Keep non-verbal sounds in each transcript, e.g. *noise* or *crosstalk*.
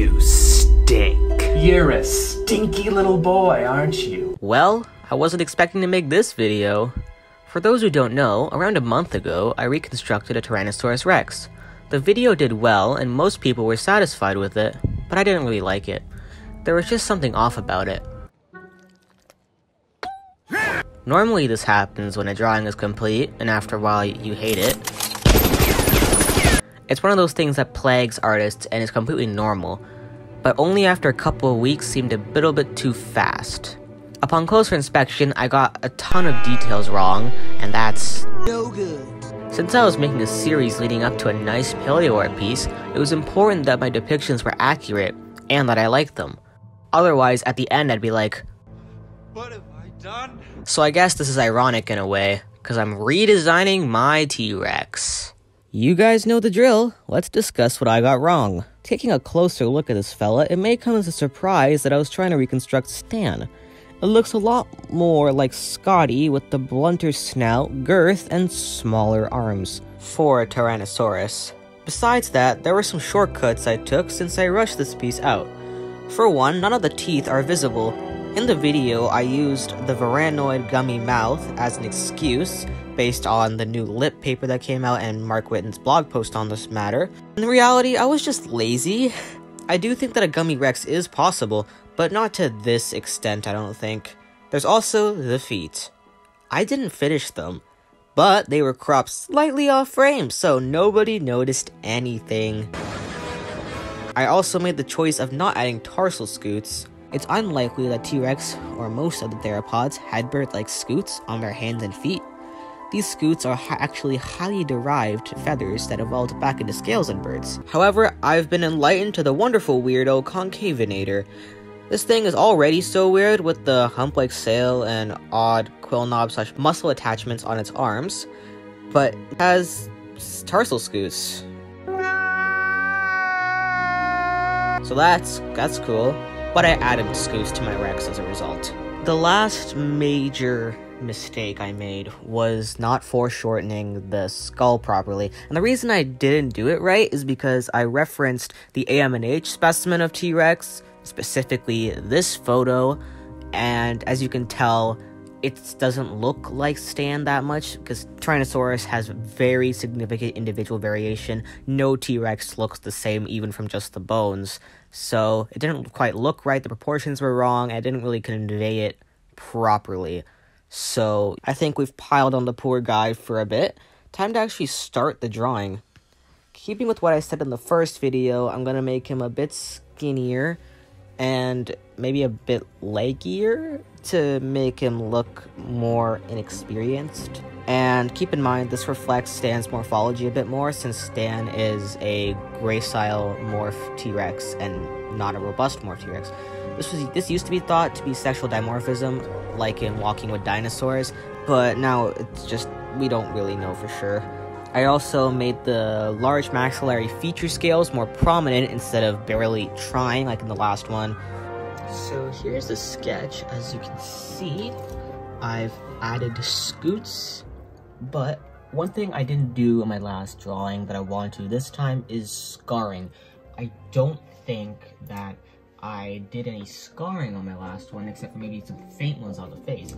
You stink. You're a stinky little boy, aren't you? Well, I wasn't expecting to make this video. For those who don't know, around a month ago, I reconstructed a Tyrannosaurus Rex. The video did well, and most people were satisfied with it, but I didn't really like it. There was just something off about it. Normally this happens when a drawing is complete, and after a while you hate it. It's one of those things that plagues artists and is completely normal, but only after a couple of weeks seemed a little bit too fast. Upon closer inspection, I got a ton of details wrong, and that's no good. Since I was making a series leading up to a nice paleo art piece, it was important that my depictions were accurate, and that I liked them. Otherwise, at the end I'd be like, What have I done? So I guess this is ironic in a way, because I'm redesigning my T-Rex. You guys know the drill, let's discuss what I got wrong. Taking a closer look at this fella, it may come as a surprise that I was trying to reconstruct Stan. It looks a lot more like Scotty with the blunter snout, girth, and smaller arms for a Tyrannosaurus. Besides that, there were some shortcuts I took since I rushed this piece out. For one, none of the teeth are visible. In the video, I used the Varanoid gummy mouth as an excuse based on the new lip paper that came out and Mark Witton's blog post on this matter. In reality, I was just lazy. I do think that a gummy Rex is possible, but not to this extent, I don't think. There's also the feet. I didn't finish them, but they were cropped slightly off frame, so nobody noticed anything. I also made the choice of not adding tarsal scutes. It's unlikely that T-Rex, or most of the theropods, had bird-like scutes on their hands and feet. These scutes are actually highly derived feathers that evolved back into scales in birds. However, I've been enlightened to the wonderful weirdo Concavenator, this thing is already so weird with the hump-like sail and odd quill knob slash muscle attachments on its arms, but has tarsal scutes. So that's that's cool, but I added scutes to my Rex as a result. The last major mistake I made was not foreshortening the skull properly. And the reason I didn't do it right is because I referenced the AMNH specimen of T-Rex specifically this photo, and as you can tell, it doesn't look like Stan that much because Tyrannosaurus has very significant individual variation. No T Rex looks the same even from just the bones. So it didn't quite look right, the proportions were wrong, I didn't really convey it properly. So I think we've piled on the poor guy for a bit. Time to actually start the drawing. Keeping with what I said in the first video, I'm gonna make him a bit skinnier and maybe a bit leggier to make him look more inexperienced. And keep in mind, this reflects Stan's morphology a bit more, since Stan is a gracile morph T-Rex and not a robust morph T-Rex. This was this used to be thought to be sexual dimorphism, like in Walking with Dinosaurs, but now it's just we don't really know for sure. I also made the large maxillary feature scales more prominent instead of barely trying like in the last one. So here's the sketch. As you can see, I've added scutes, but one thing I didn't do in my last drawing that I want to this time is scarring. I don't think that I did any scarring on my last one, except for maybe some faint ones on the face.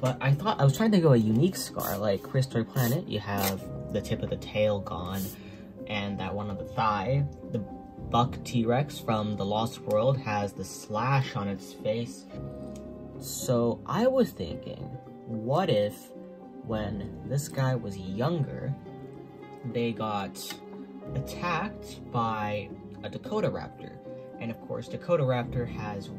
But I thought, I was trying to go a unique scar, like Prehistoric Planet, you have the tip of the tail gone, and that one on the thigh. The buck T-Rex from The Lost World has the slash on its face. So I was thinking, what if when this guy was younger, they got attacked by a Dakotaraptor? And of course, Dakotaraptor has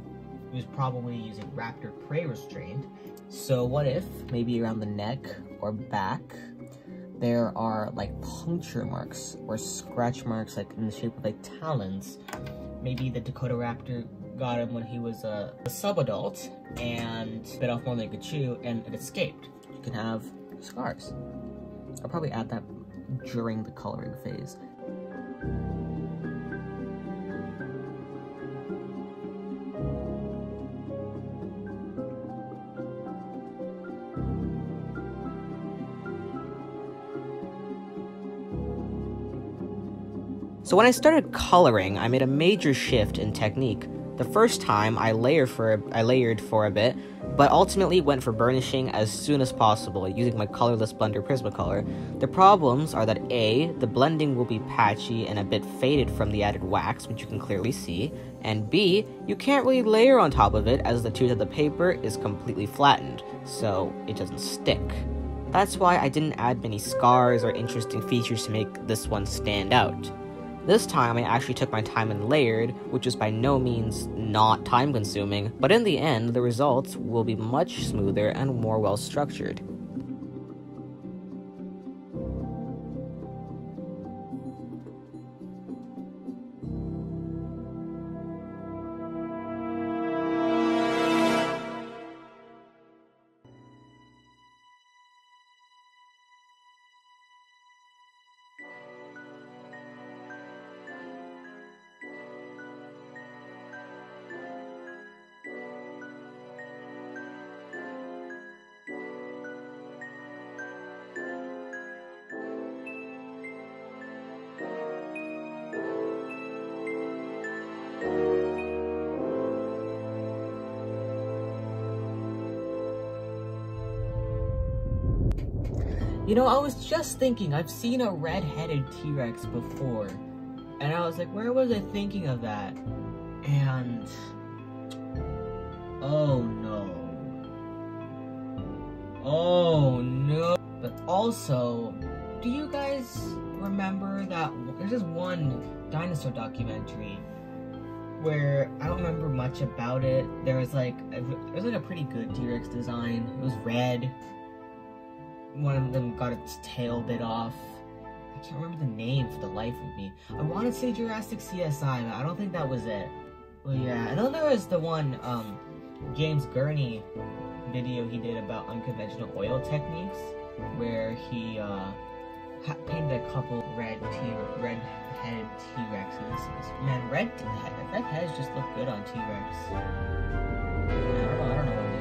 was probably using raptor prey restraint. So what if, maybe around the neck or back, there are like puncture marks or scratch marks like in the shape of like talons. Maybe the Dakotaraptor got him when he was a, a subadult and bit off more than he could chew and it escaped. You can have scars. I'll probably add that during the coloring phase. So when I started coloring, I made a major shift in technique. The first time I layered for a, I layered for a bit, but ultimately went for burnishing as soon as possible using my colorless blender Prismacolor. The problems are that A, the blending will be patchy and a bit faded from the added wax, which you can clearly see, and B, you can't really layer on top of it as the tooth of the paper is completely flattened, so it doesn't stick. That's why I didn't add many scars or interesting features to make this one stand out. This time I actually took my time and layered, which is by no means not time consuming, but in the end the results will be much smoother and more well structured. You know, I was just thinking, I've seen a red-headed T-Rex before. And I was like, where was I thinking of that? And... Oh no. Oh no. But also, do you guys remember that there's this one dinosaur documentary where I don't remember much about it. There was like a, there was like a pretty good T-Rex design. It was red one of them got its tail bit off. I can't remember the name for the life of me. I want to say Jurassic CSI, but I don't think that was it. Well, yeah, I know there was the one, um, James Gurney video he did about unconventional oil techniques, where he, uh, painted a couple red T red-headed T-Rexes. Man, red red heads just look good on T-Rex. I don't know. I don't know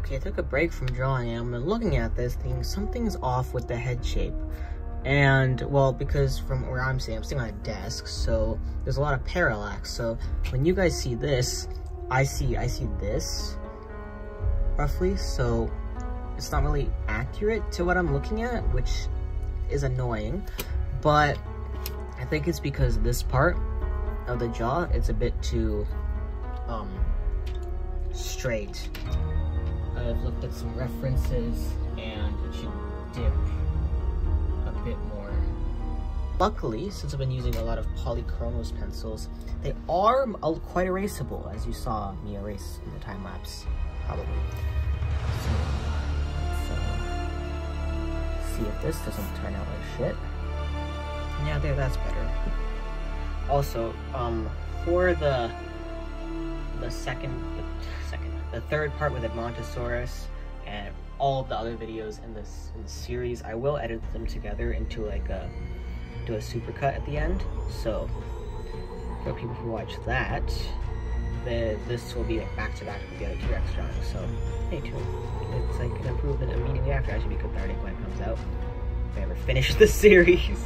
Okay, I took a break from drawing and I'm looking at this thinking something's off with the head shape. And, well, because from where I'm sitting, I'm sitting on a desk, so there's a lot of parallax. So when you guys see this, I see, I see this, roughly. So it's not really accurate to what I'm looking at, which is annoying. But I think it's because this part of the jaw, it's a bit too um, straight. I've looked at some references and it should dip a bit more. Luckily, since I've been using a lot of polychromos pencils, they are quite erasable, as you saw me erase in the time lapse, probably. So, so see if this doesn't turn out like shit. Yeah, there, that's better. Also, um, for the the second the third part with Edmontosaurus and all of the other videos in this, in this series, I will edit them together into like a do a supercut at the end. So for people who watch that, the, this will be like back to back with the other T-Rex drawings. So stay tuned. It's like an improvement immediately after. I should be cathartic when it comes out. If I ever finish *laughs* the series.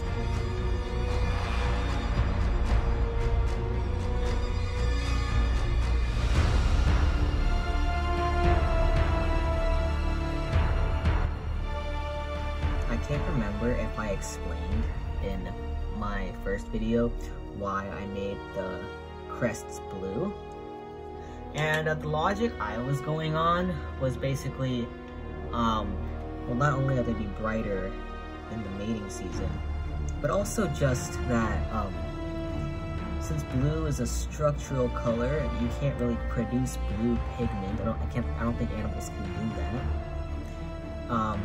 Video why I made the crests blue. And uh, the logic I was going on was basically, um, well, not only that they'd be brighter in the mating season, but also just that, um, since blue is a structural color, you can't really produce blue pigment. I don't, I can't, I don't think animals can do that. Um,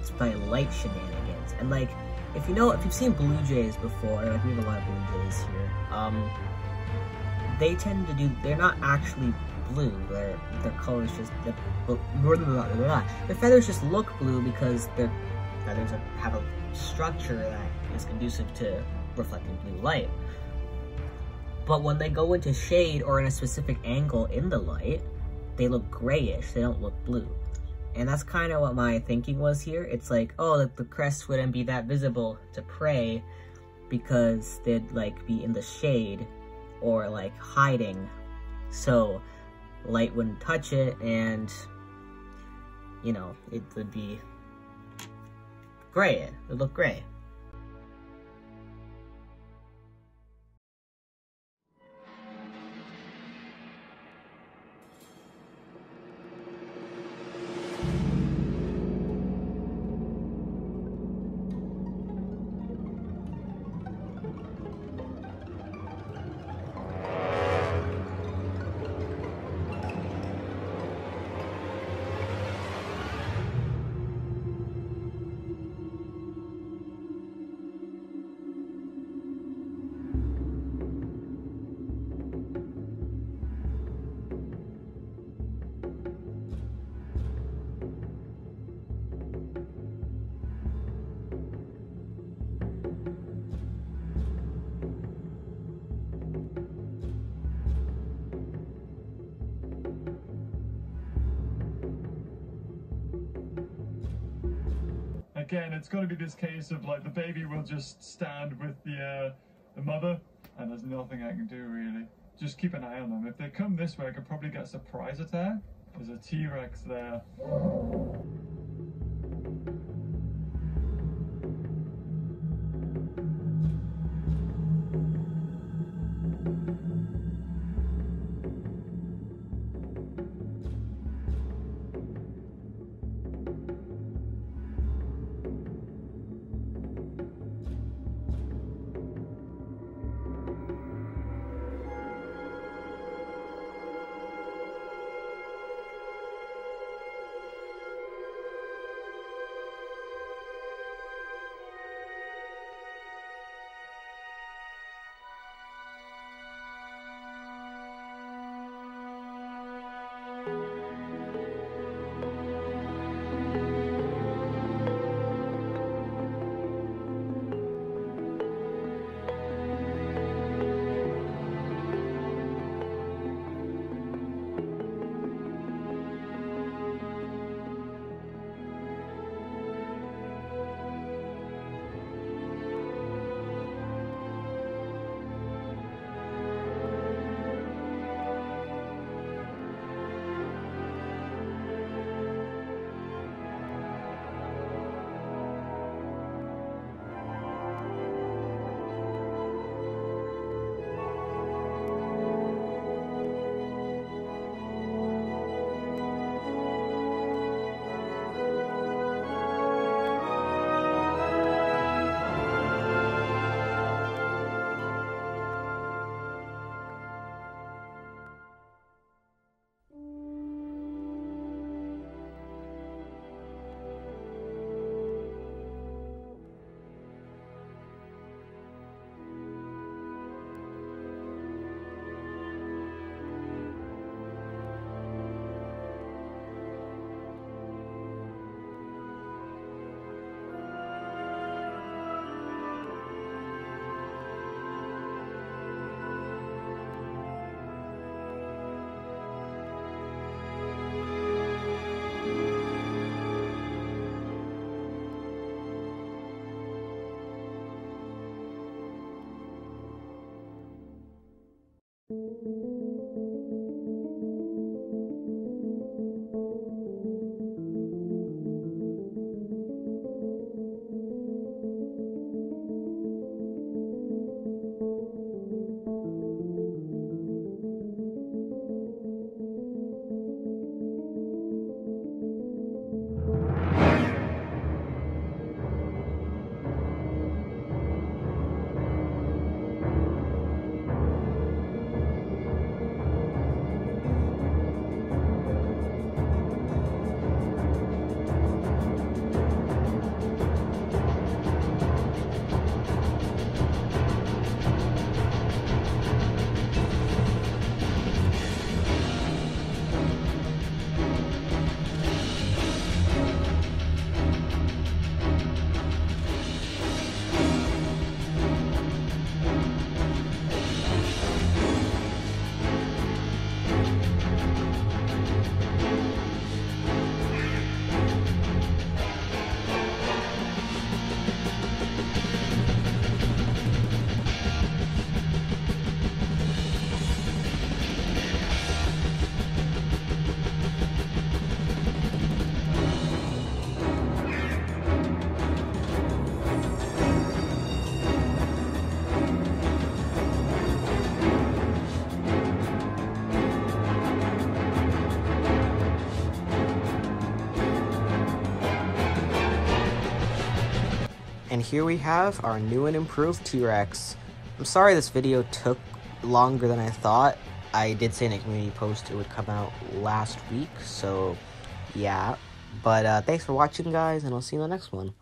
it's by light shenanigans. And like, if you know, if you've seen blue jays before, like we have a lot of blue jays here, um, they tend to do, they're not actually blue, their, their colors just, their, their feathers just look blue because their feathers have a structure that is conducive to reflecting blue light. But when they go into shade or in a specific angle in the light, they look grayish, they don't look blue. And that's kind of what my thinking was here. It's like, oh, the, the crest wouldn't be that visible to prey because they'd like be in the shade or like hiding. So light wouldn't touch it and you know, it would be gray. It would look gray. Again, it's going to be this case of like the baby will just stand with the uh, the mother, and there's nothing I can do really. Just keep an eye on them. If they come this way, I could probably get a surprise attack. There's a T-Rex there. And here we have our new and improved T-Rex. I'm sorry this video took longer than I thought. I did say in a community post it would come out last week, so yeah. But uh, thanks for watching, guys, and I'll see you in the next one.